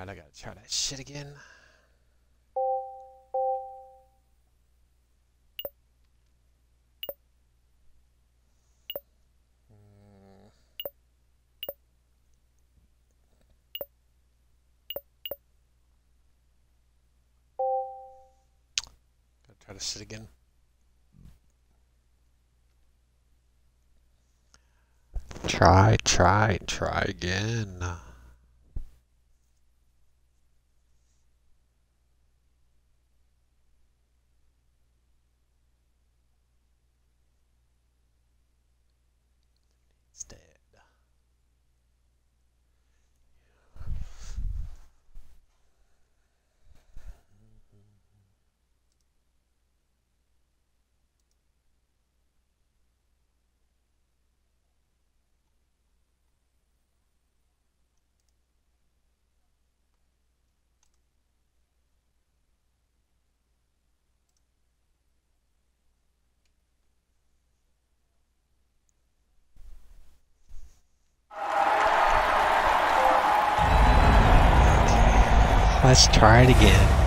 Try that shit again. Hmm. Gotta try to sit again. Try, try, try again. Let's try it again.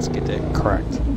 Let's get that correct.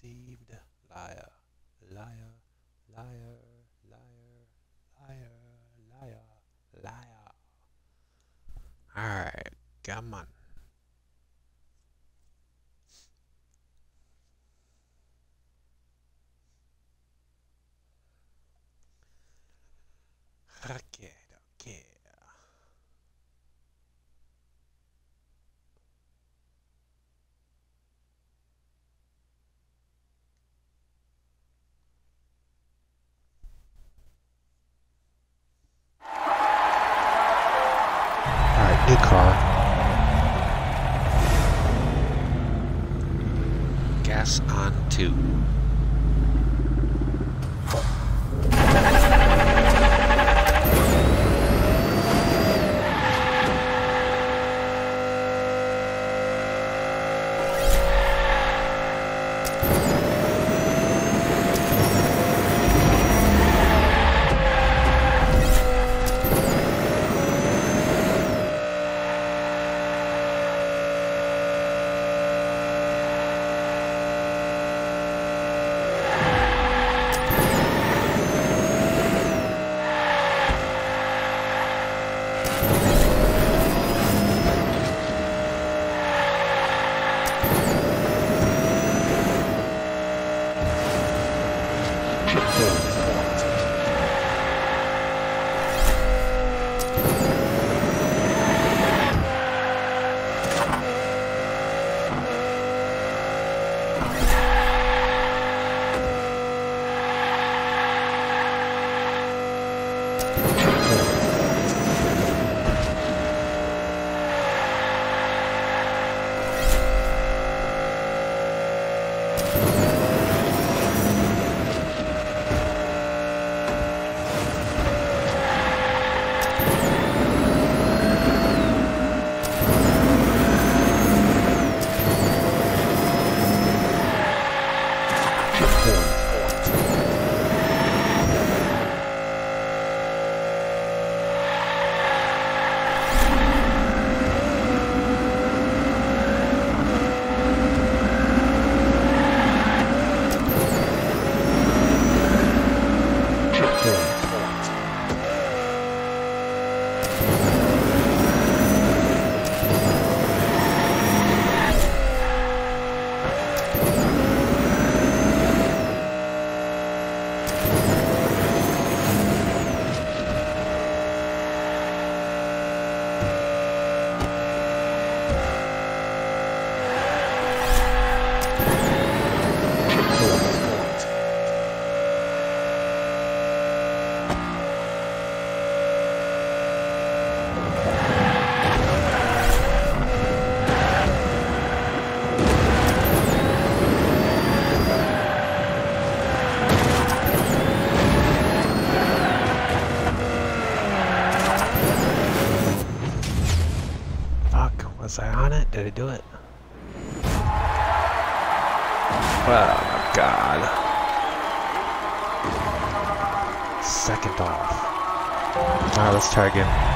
Deceived. Liar, liar, liar, liar, liar, liar, liar. Alright, come on. Was I on it? Did I do it? Oh my god. Second off. Alright, let's try again.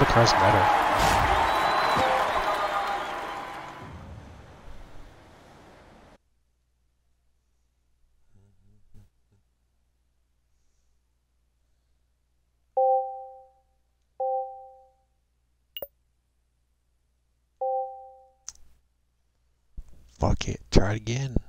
the car's better. Fuck it, try it again.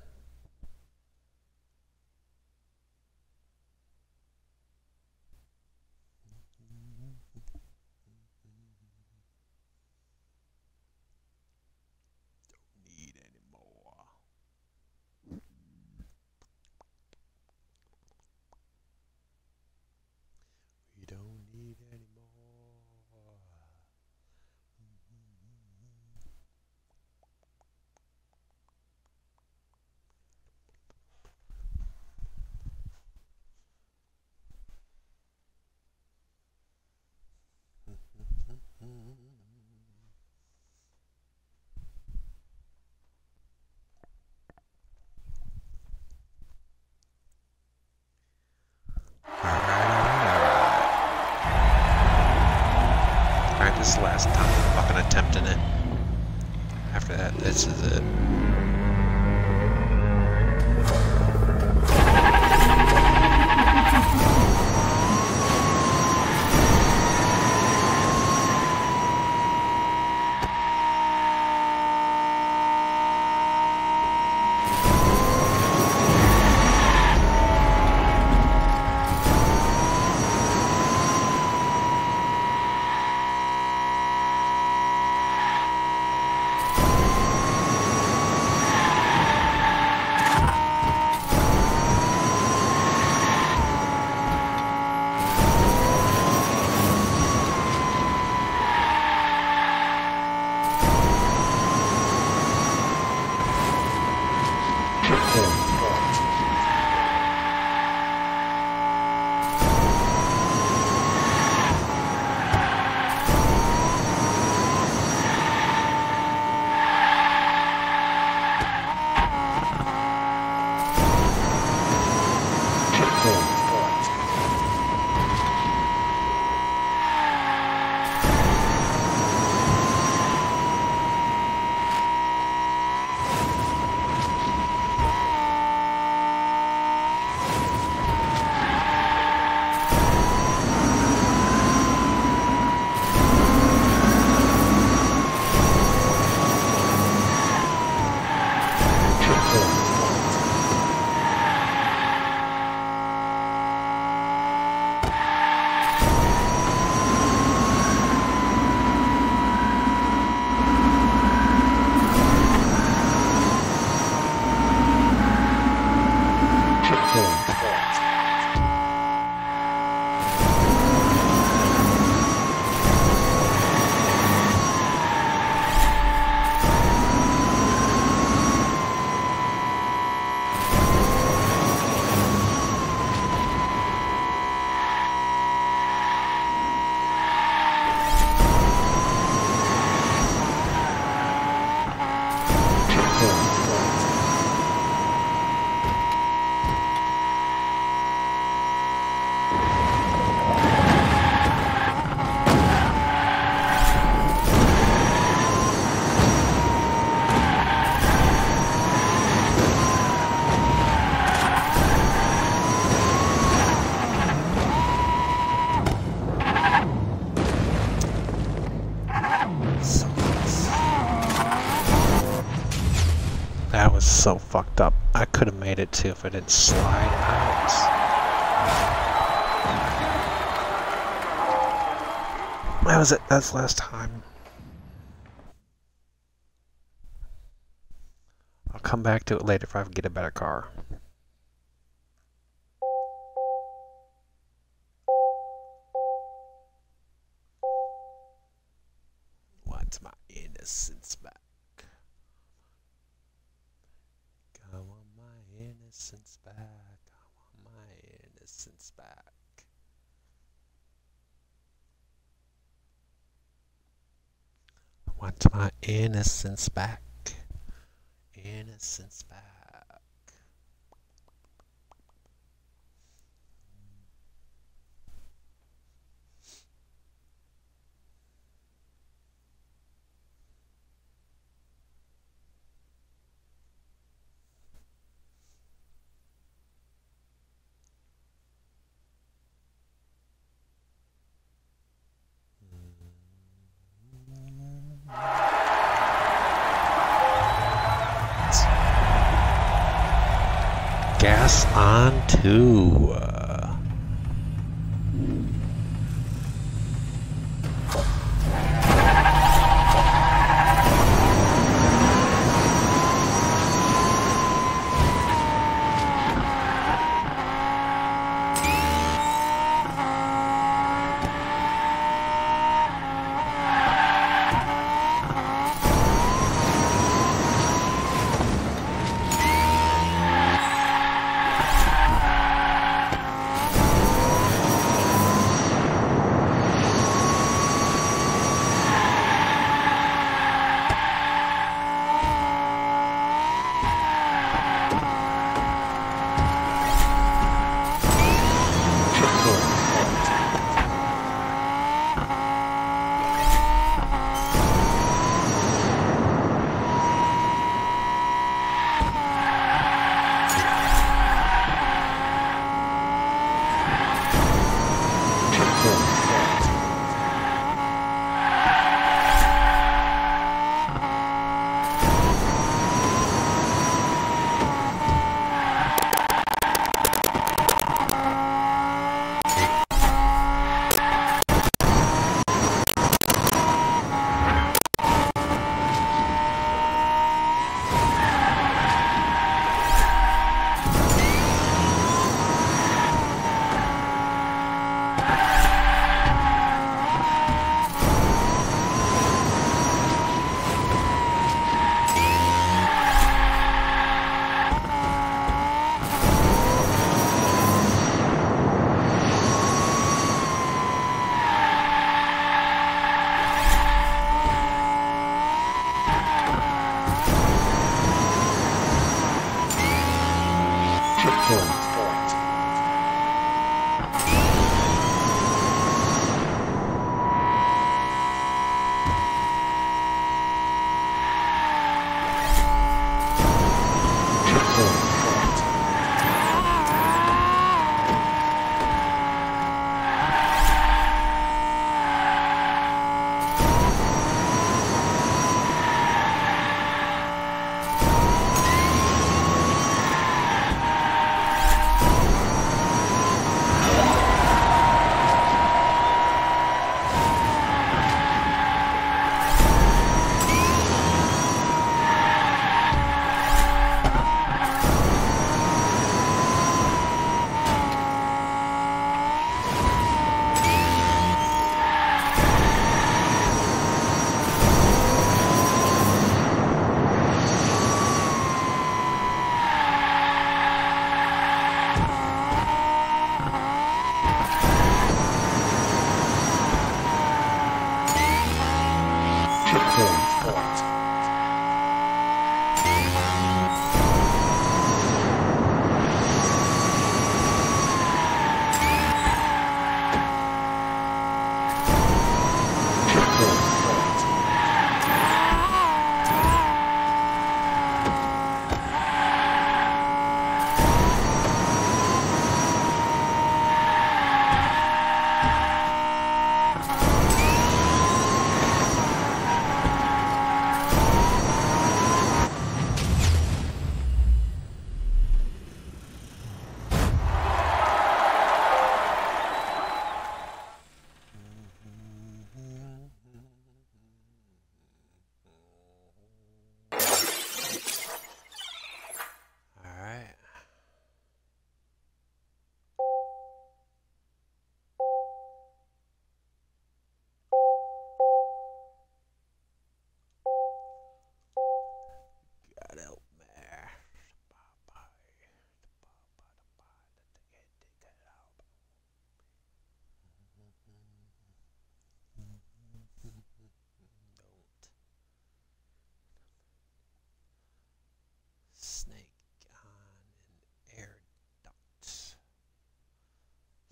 to the it too if I didn't slide out. That was it. That's last time. I'll come back to it later if I get a better car. My innocence back. Innocence back. On two.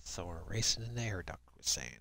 So we're racing in the air duct was saying.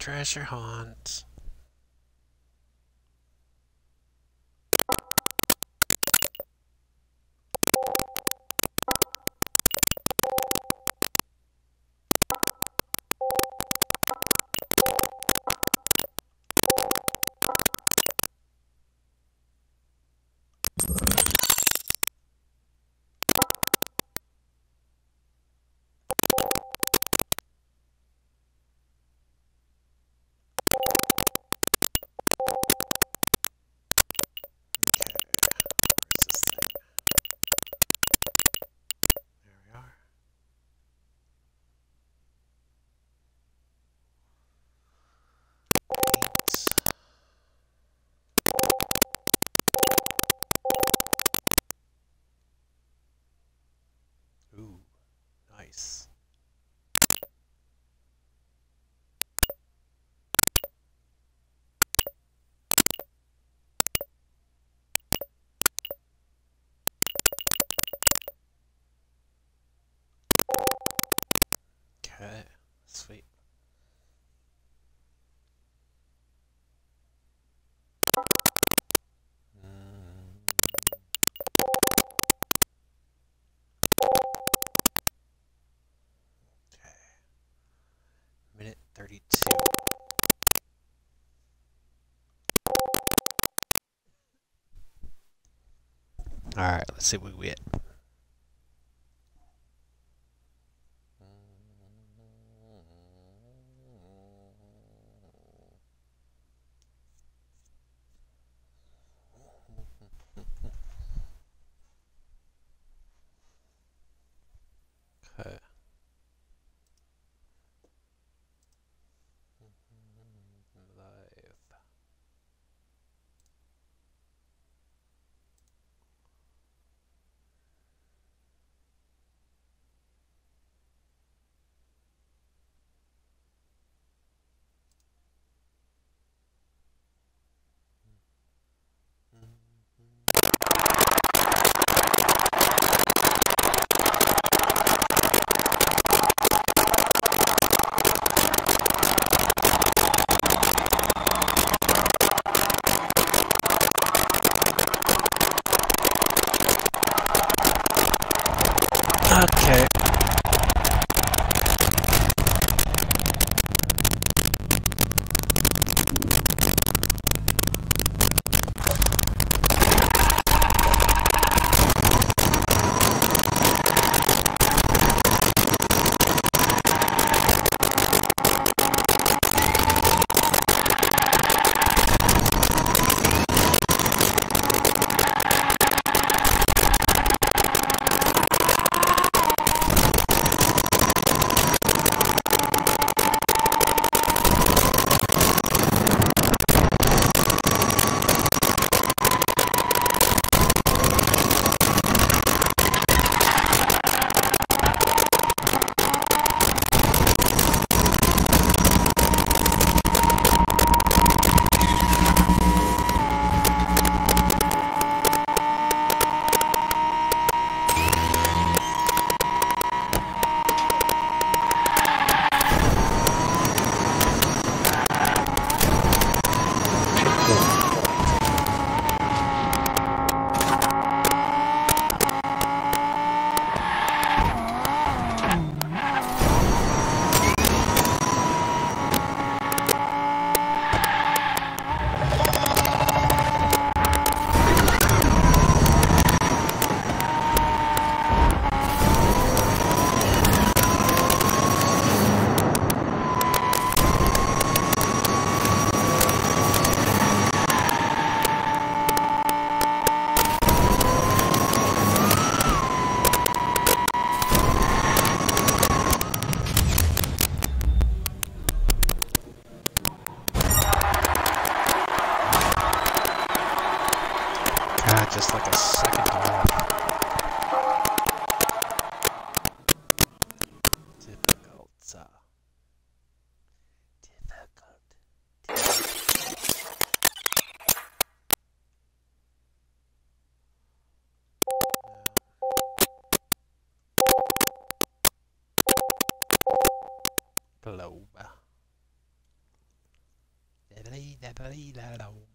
Treasure hunt. Okay, where's this thing? There we are. Eight. Ooh, nice. Okay, sweet. Mm. Okay. Minute 32. Alright, let's see what we get. là đầu.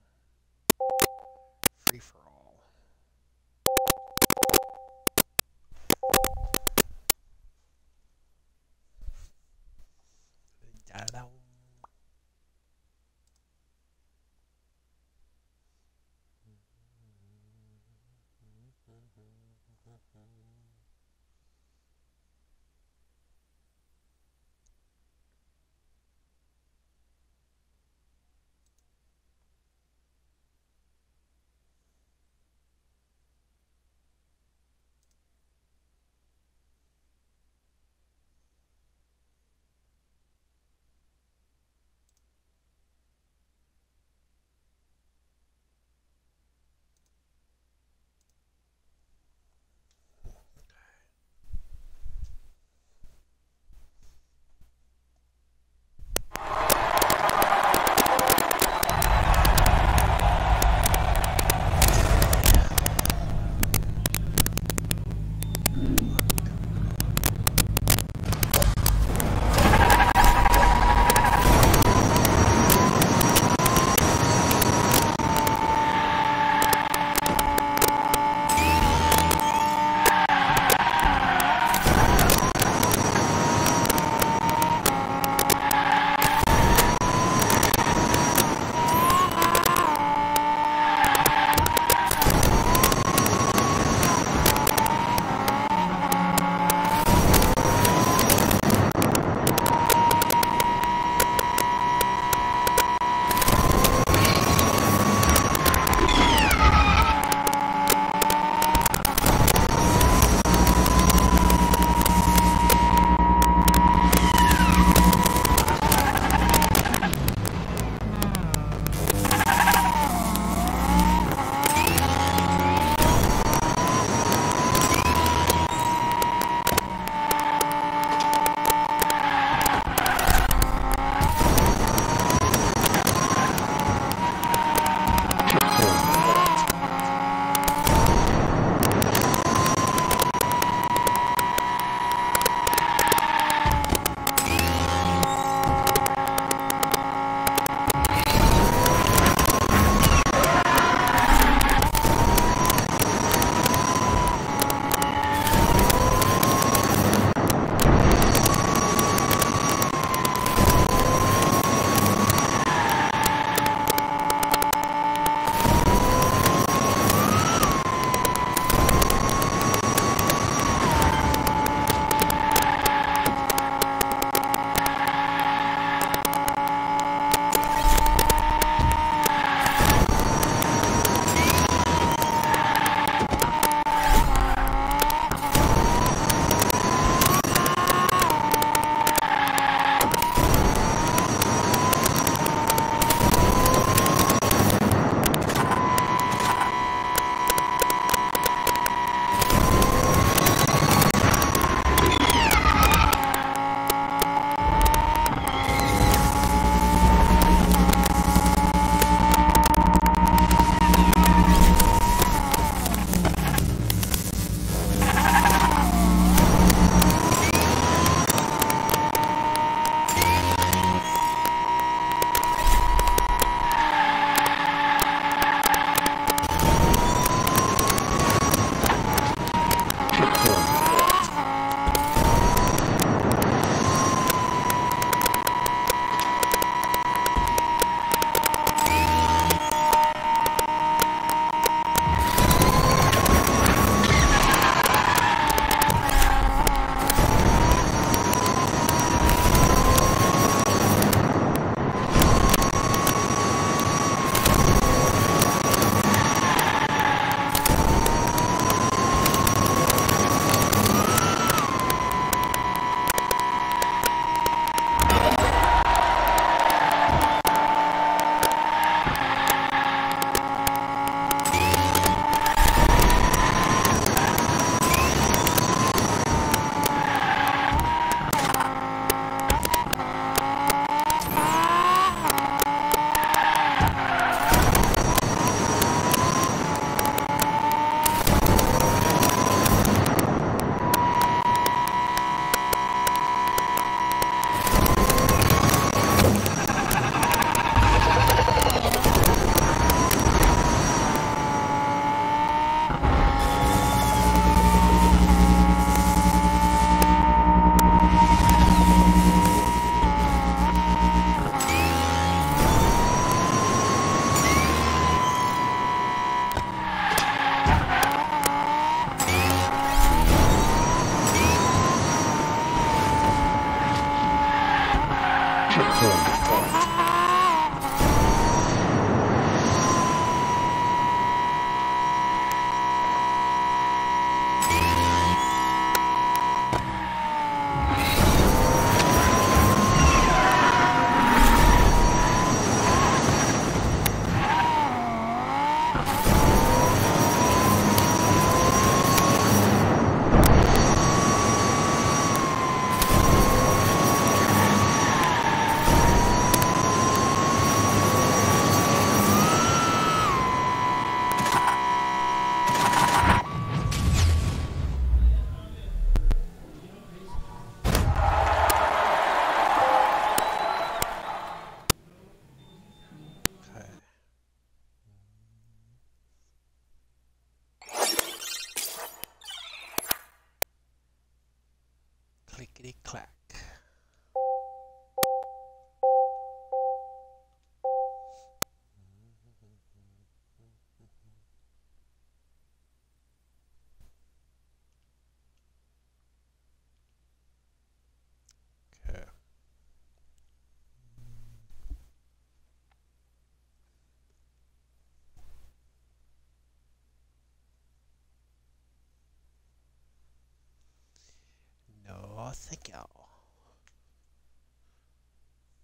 Thank y'all.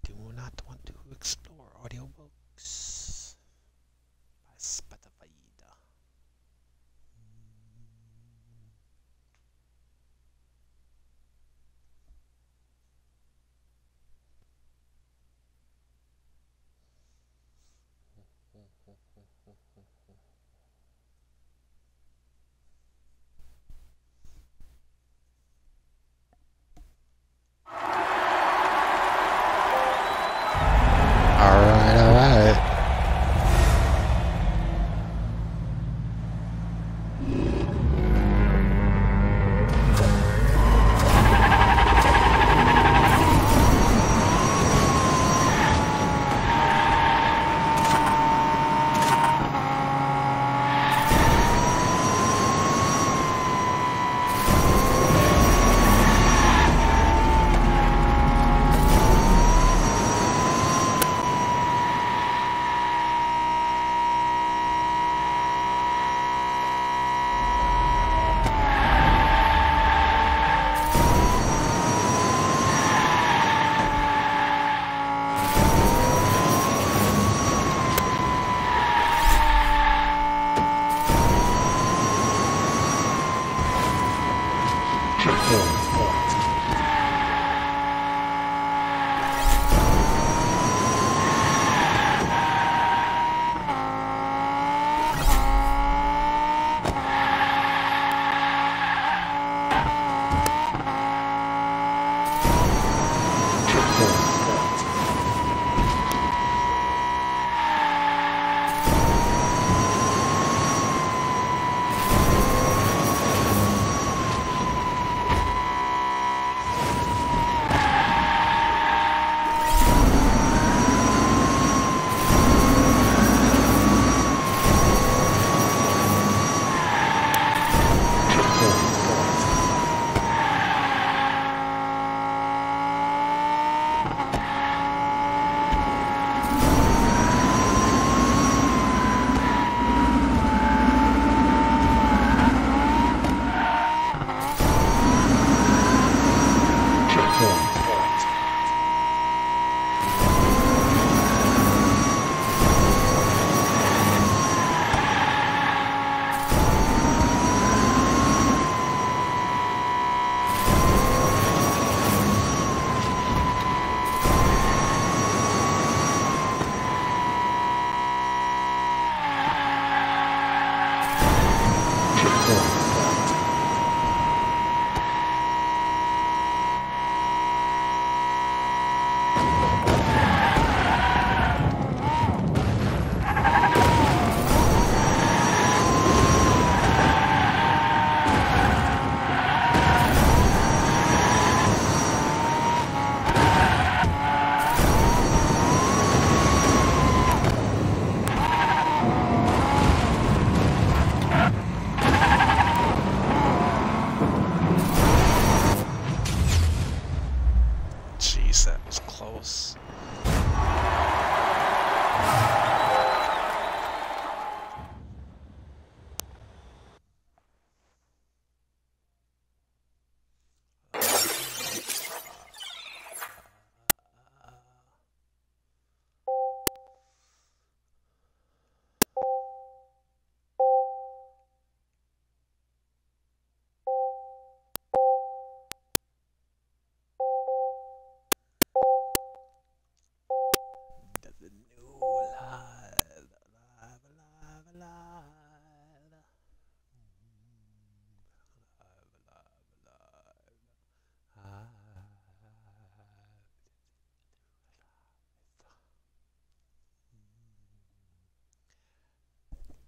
Do not want to explore audiobooks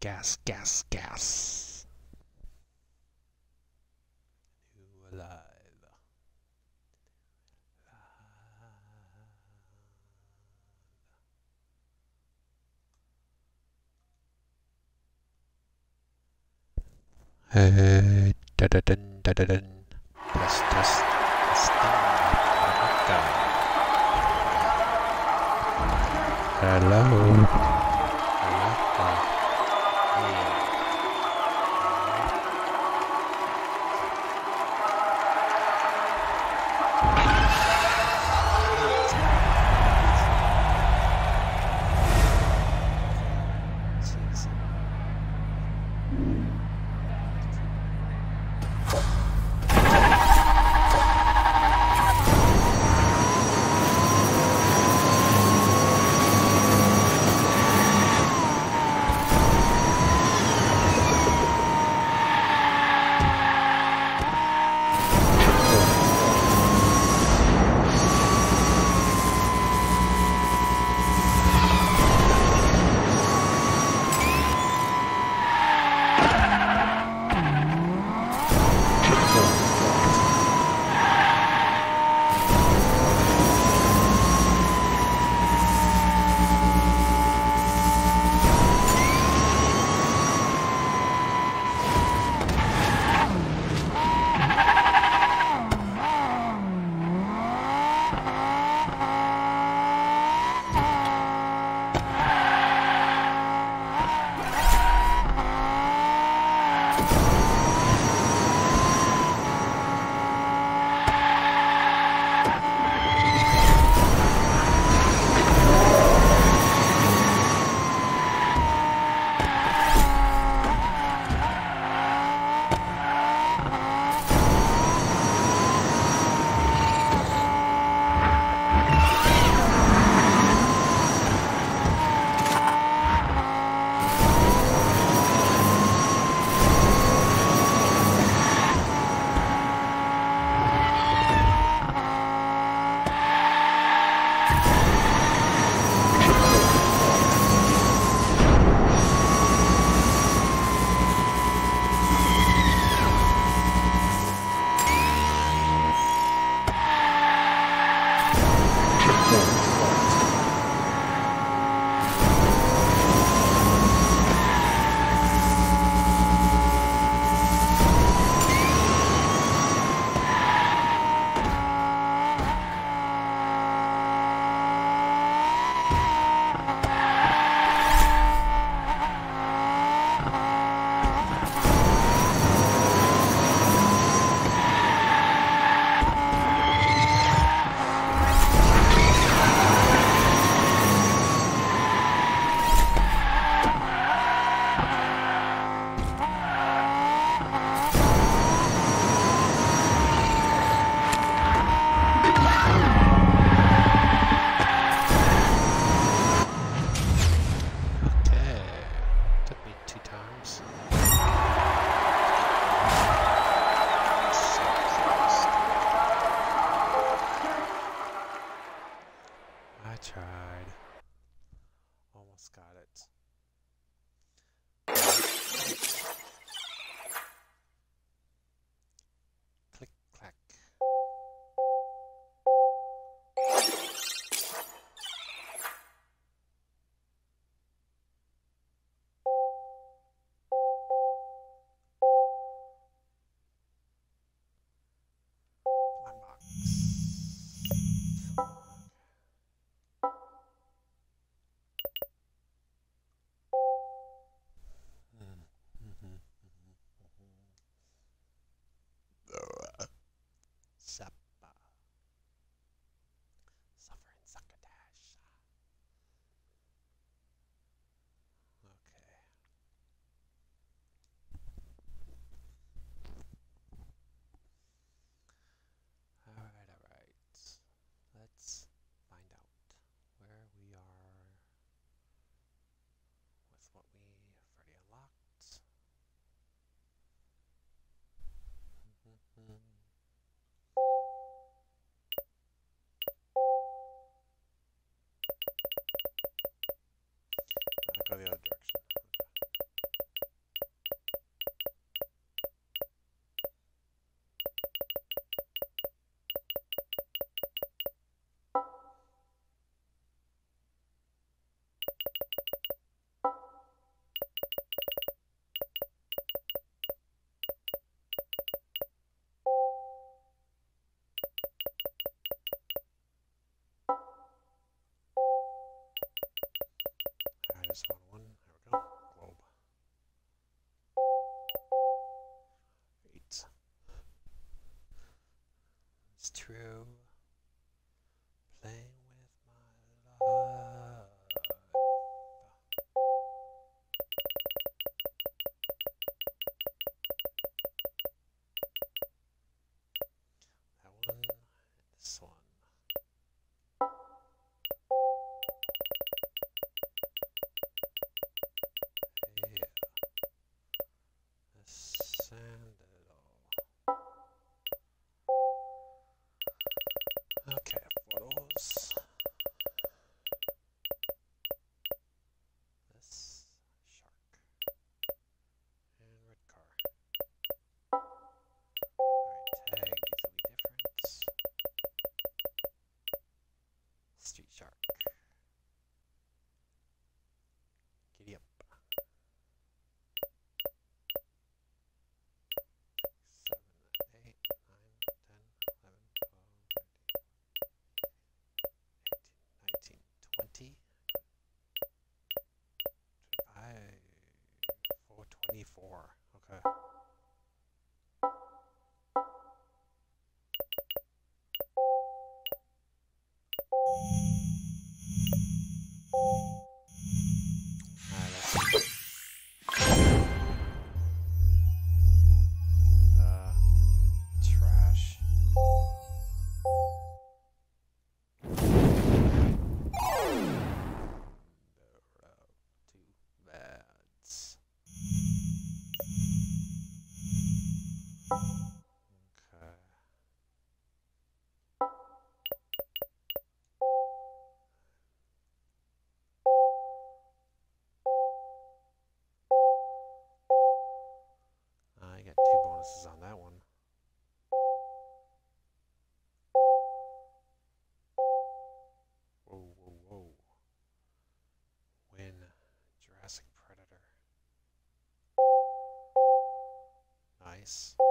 gas, gas, gas. Alive. Hey, da da dun, da da dun. Test, test, testing. Hello. It's Nice.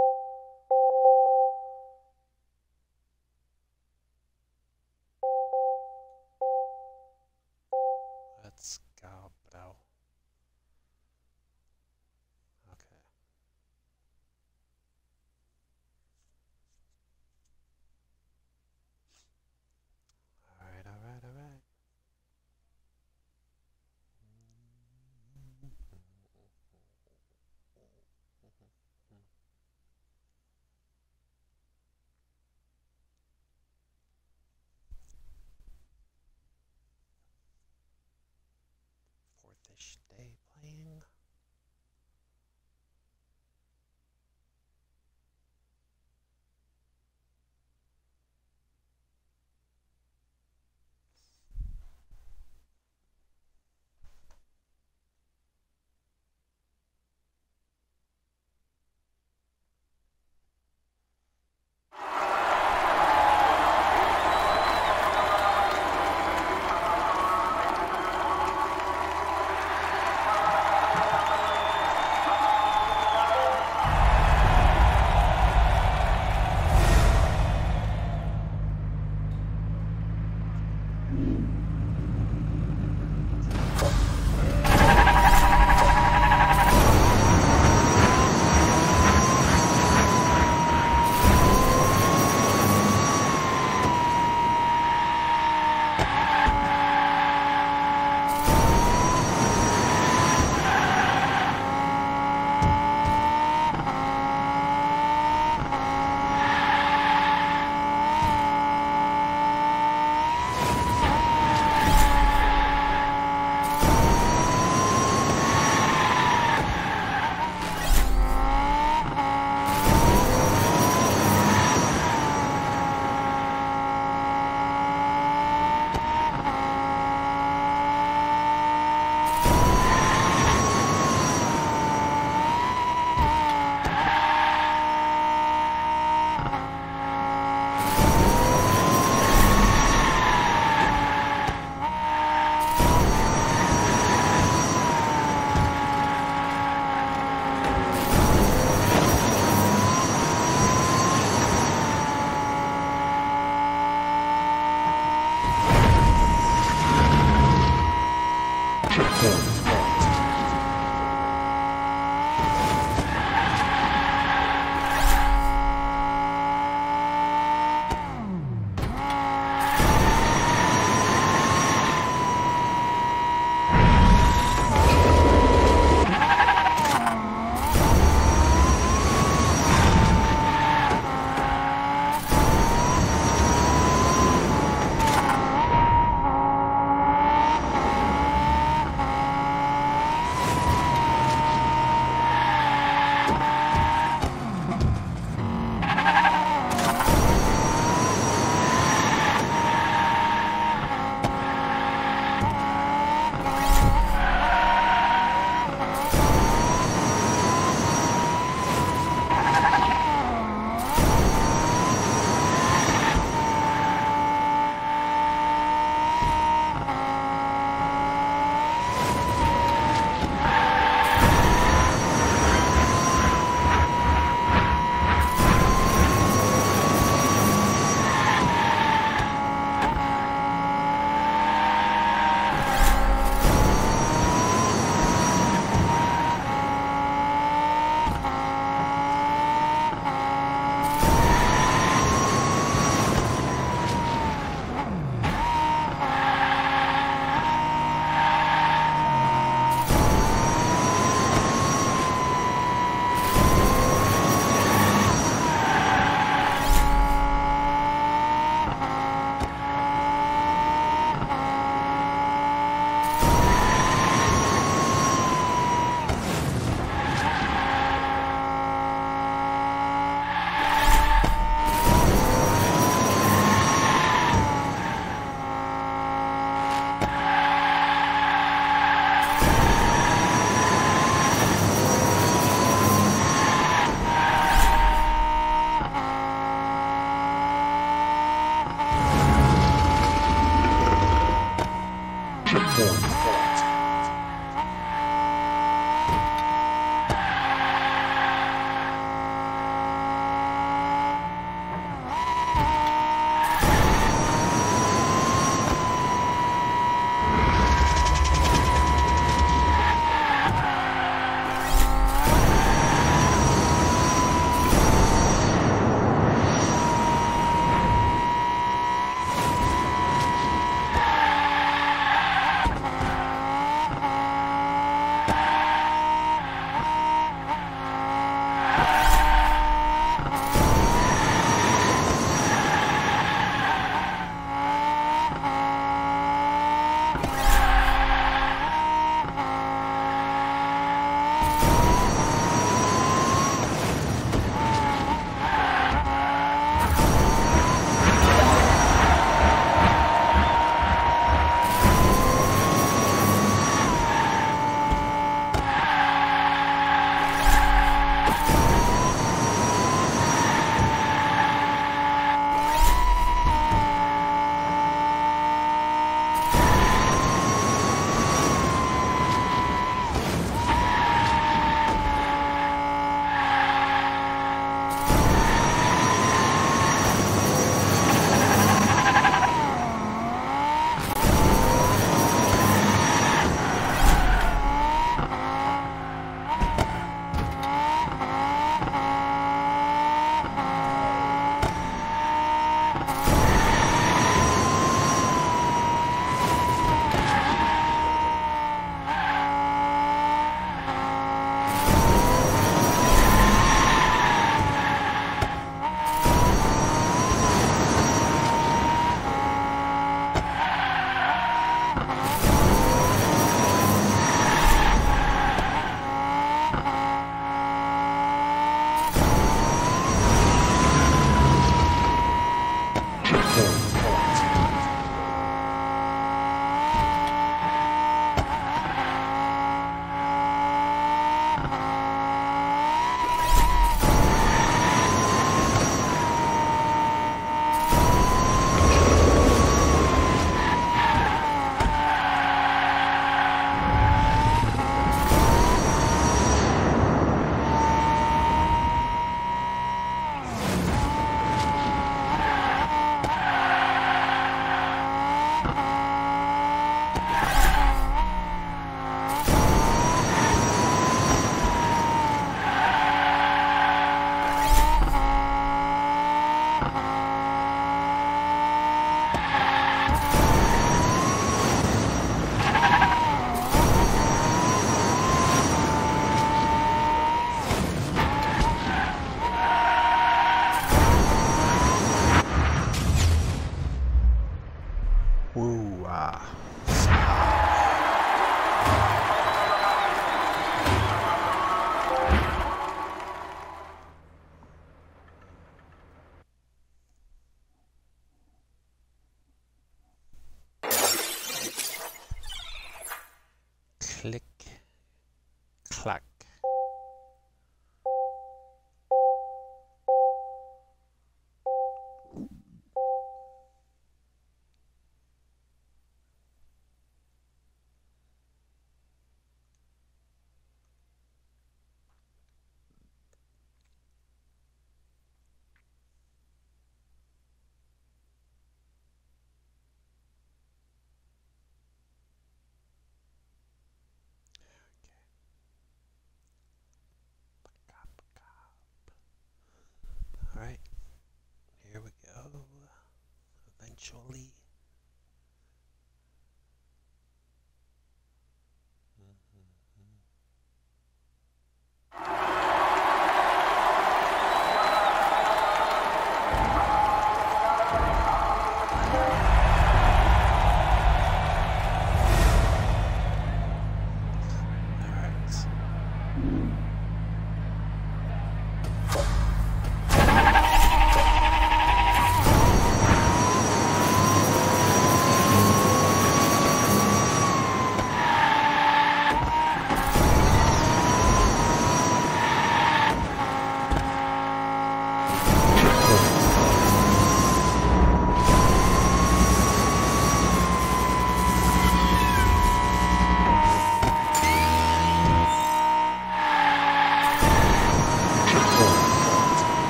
Eventually.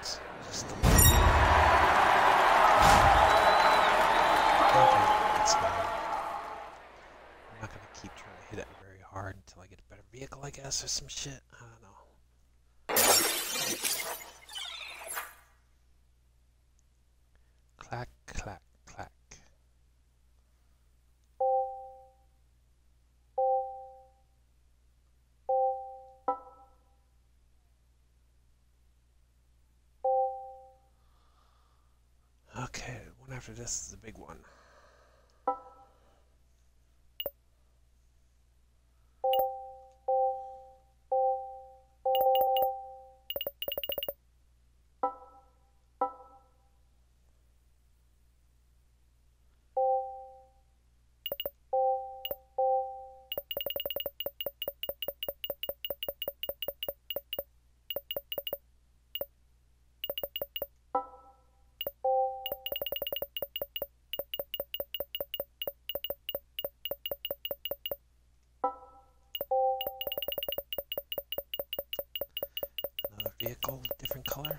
Just. I'm not gonna keep trying to hit it very hard until I get a better vehicle, I guess, or some shit. This is a big vehicle different color?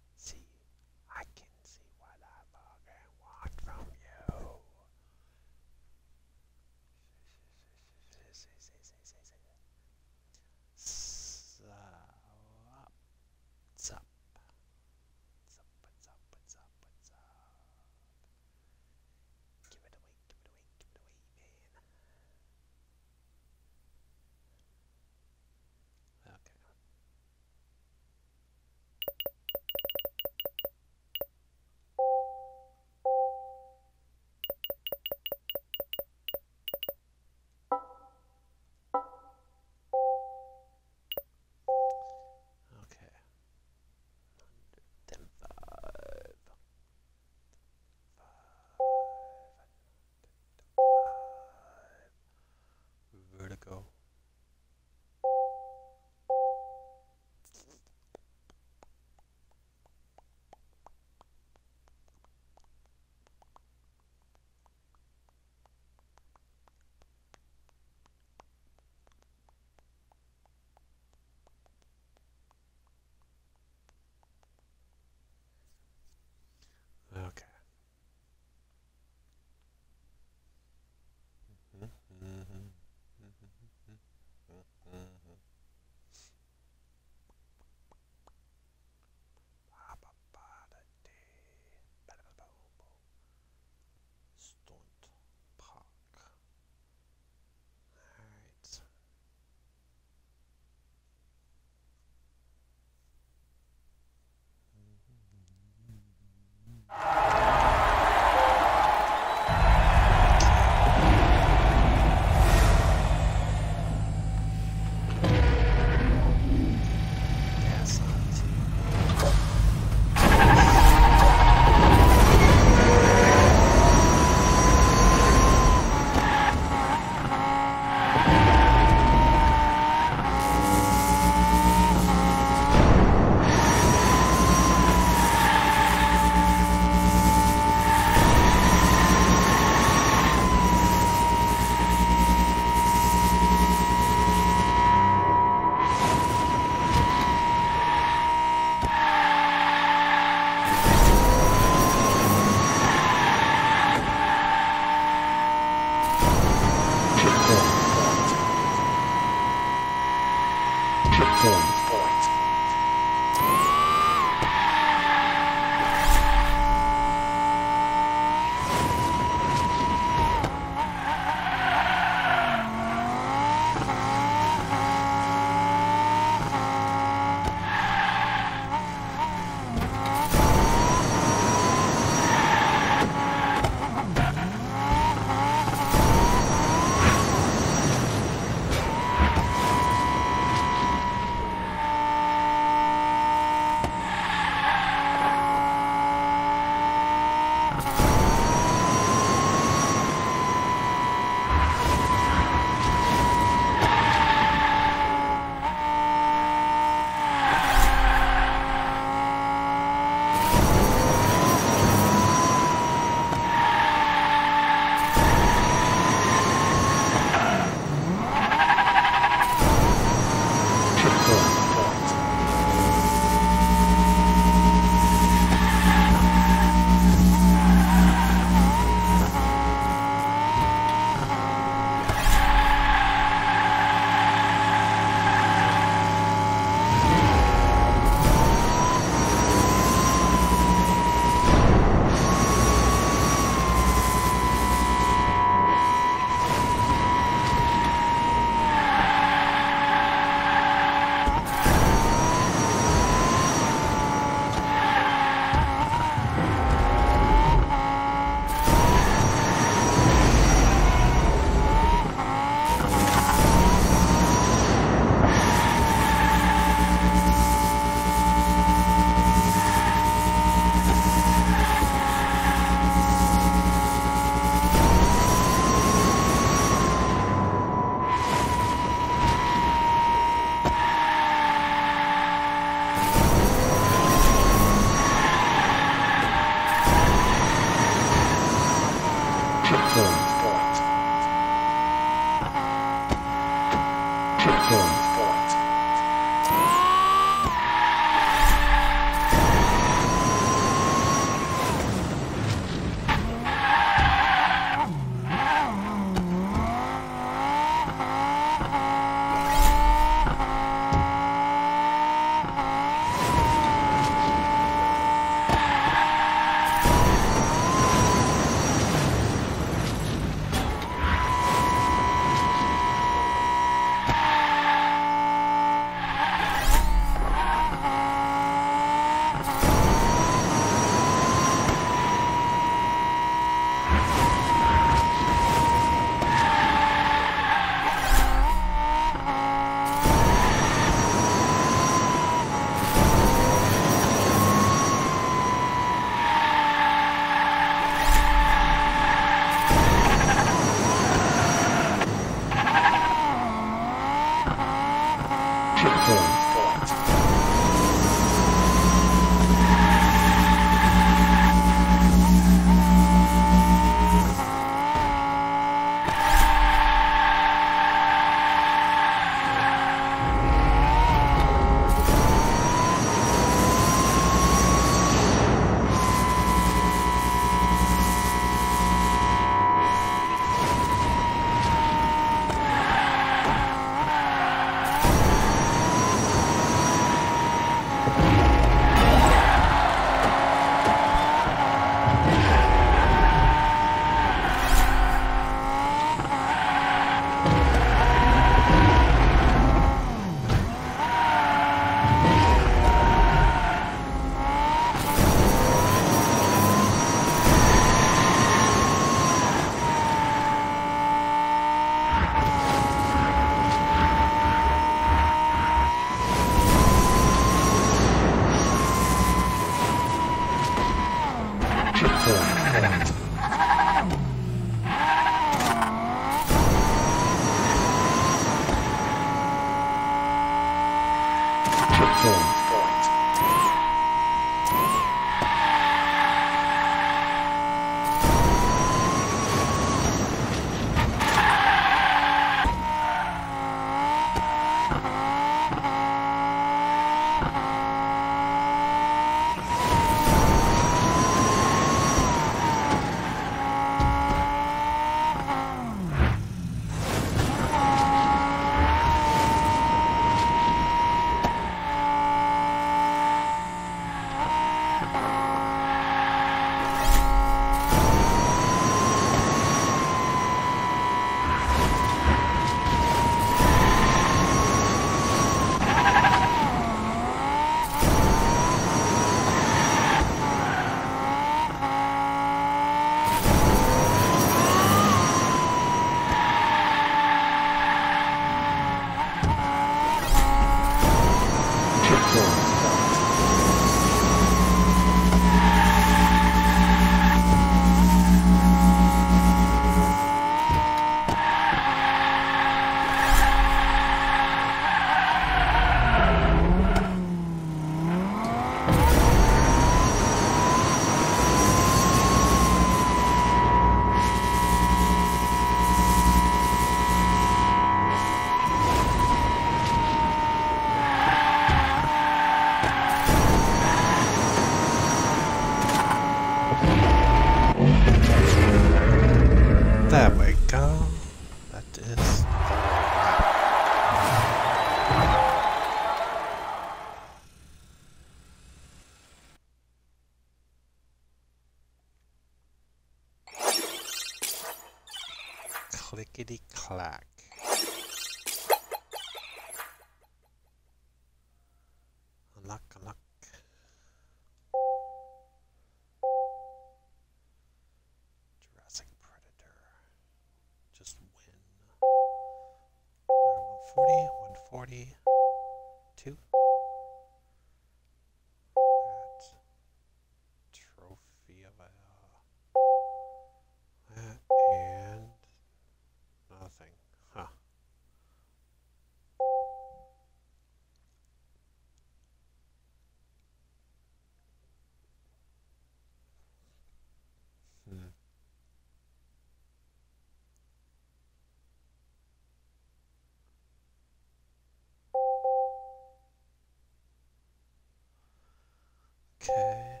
Okay.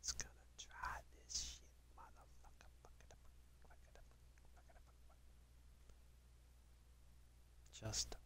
It's gonna try this shit, motherfucker. Fuck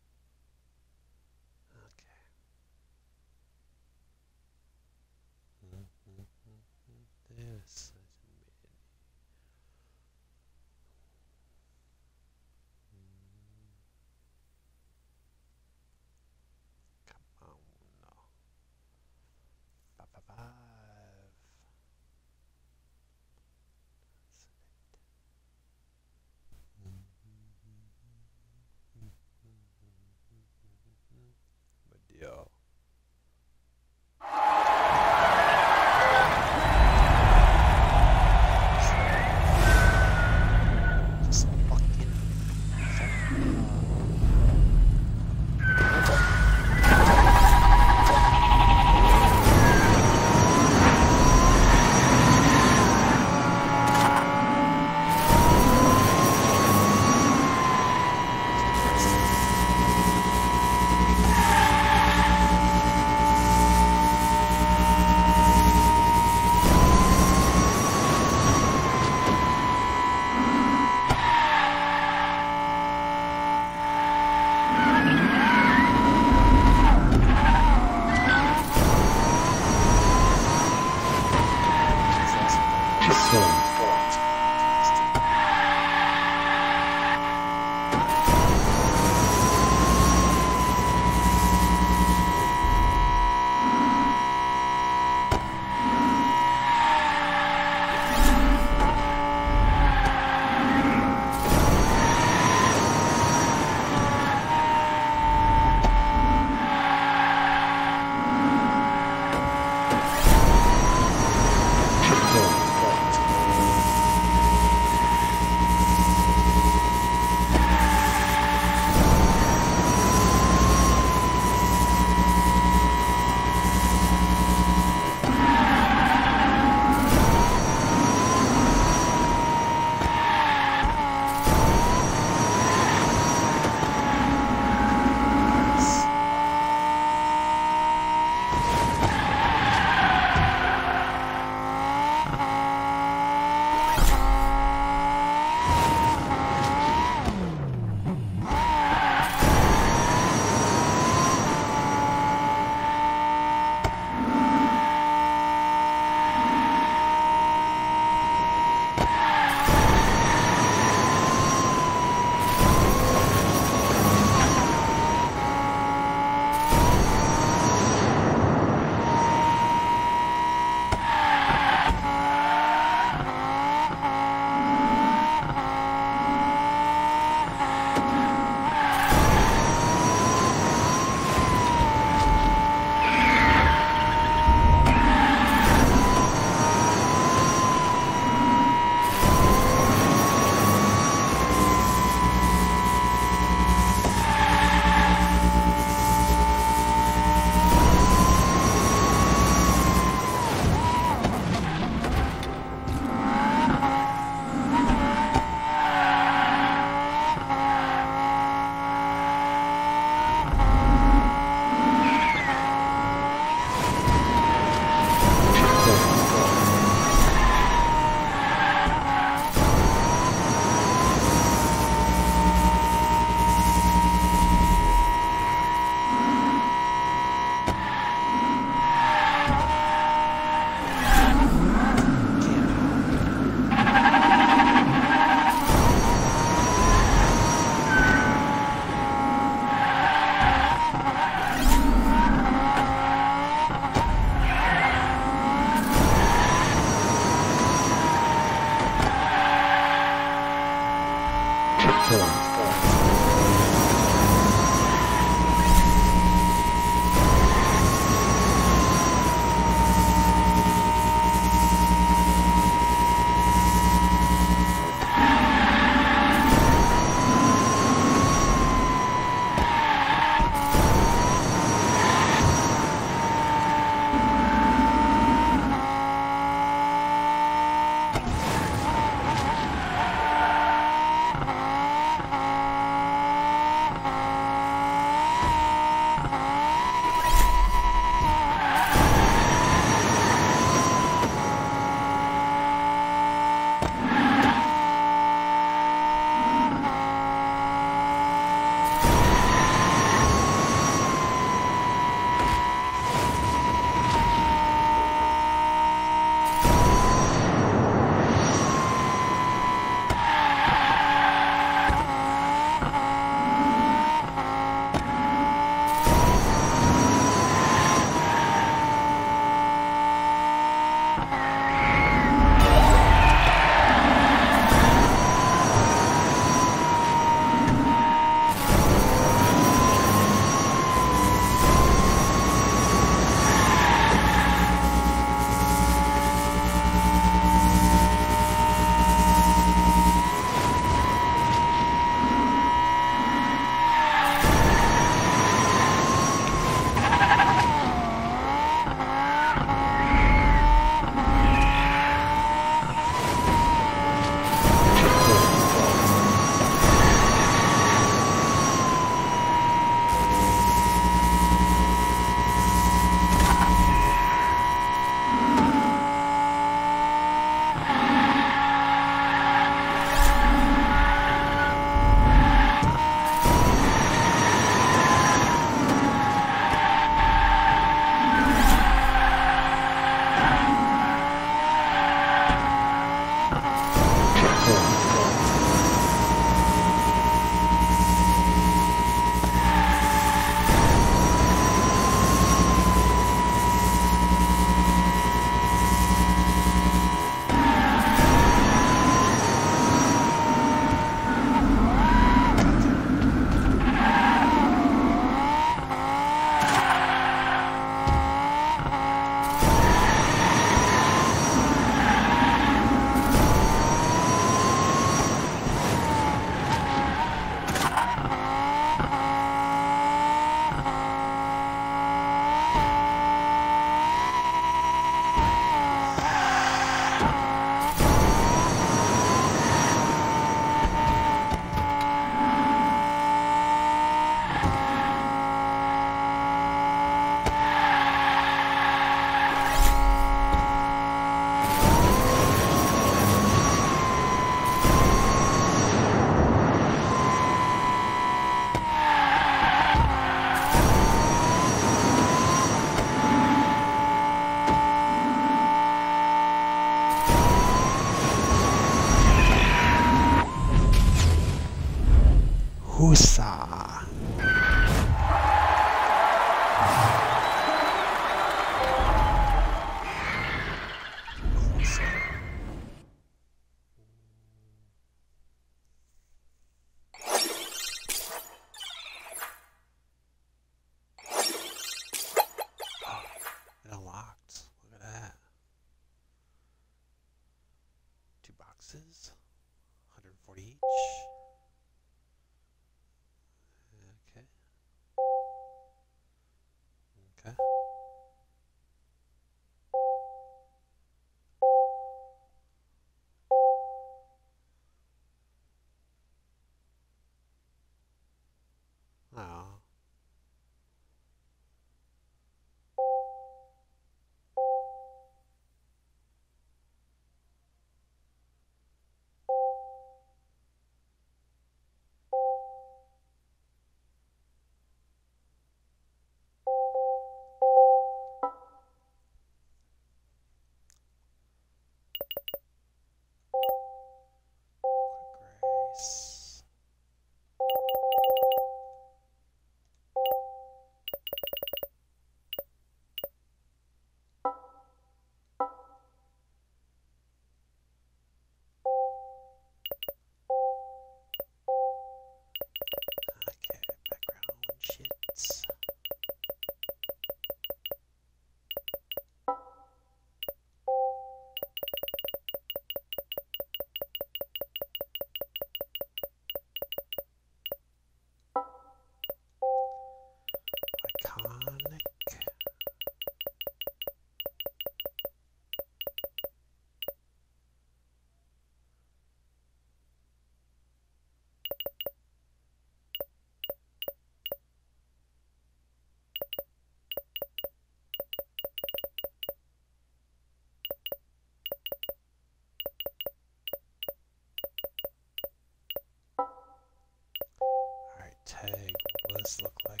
this look like?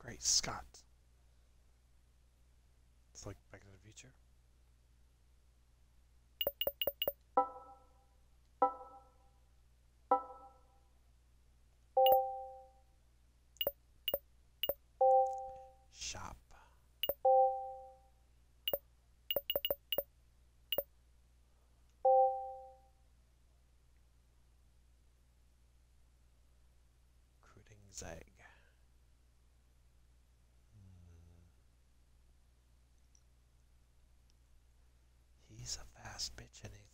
Great Scott. ass bitch in his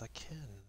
I can.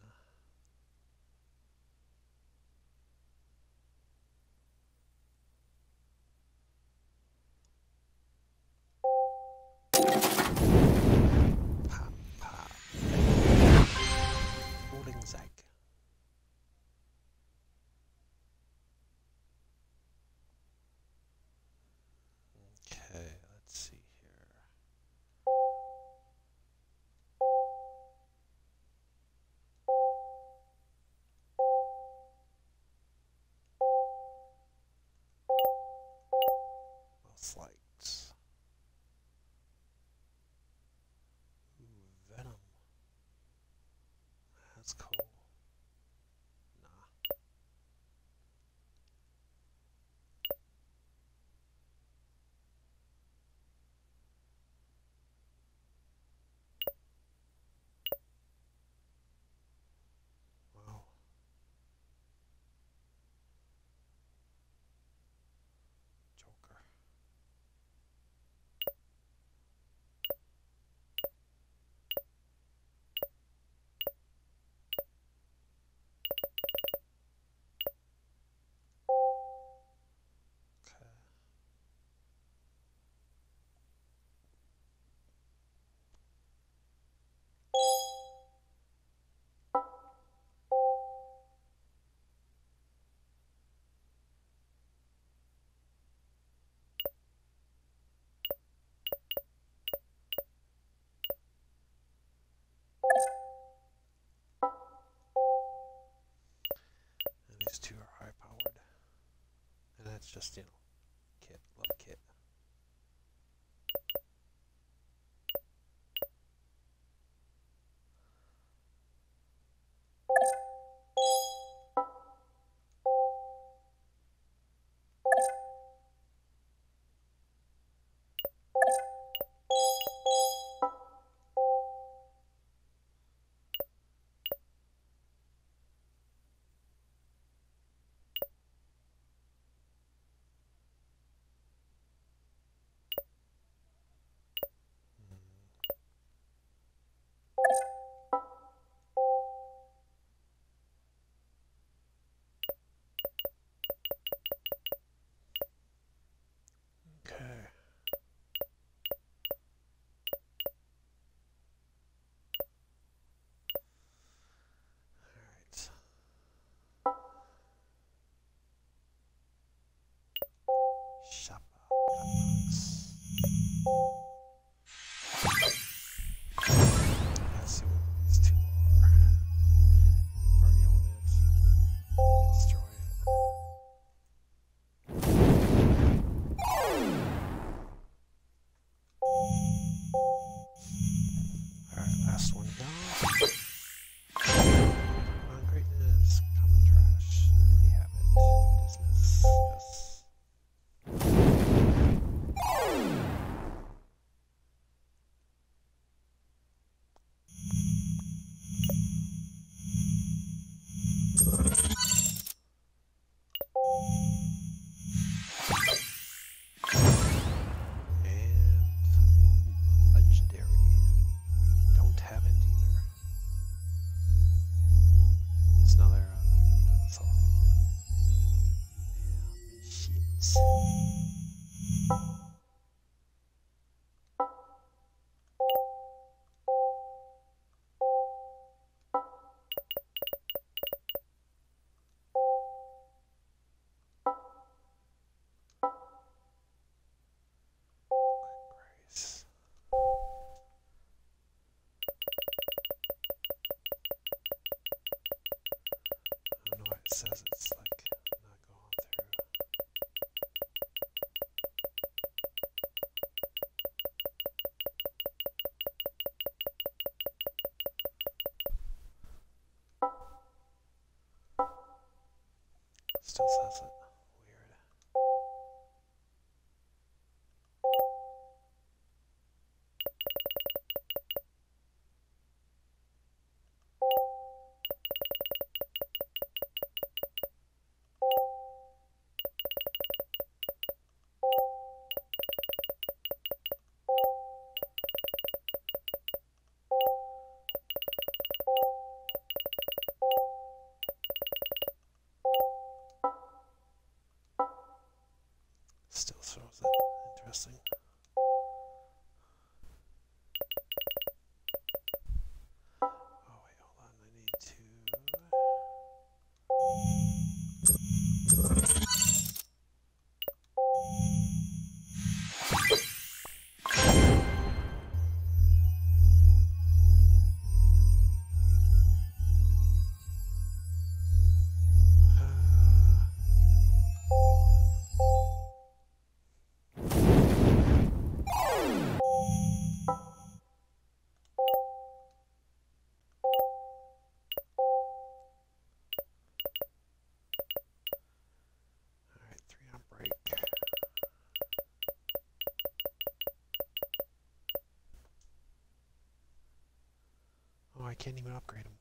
just you know. you says. can't even upgrade them.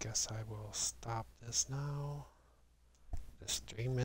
guess I will stop this now. The stream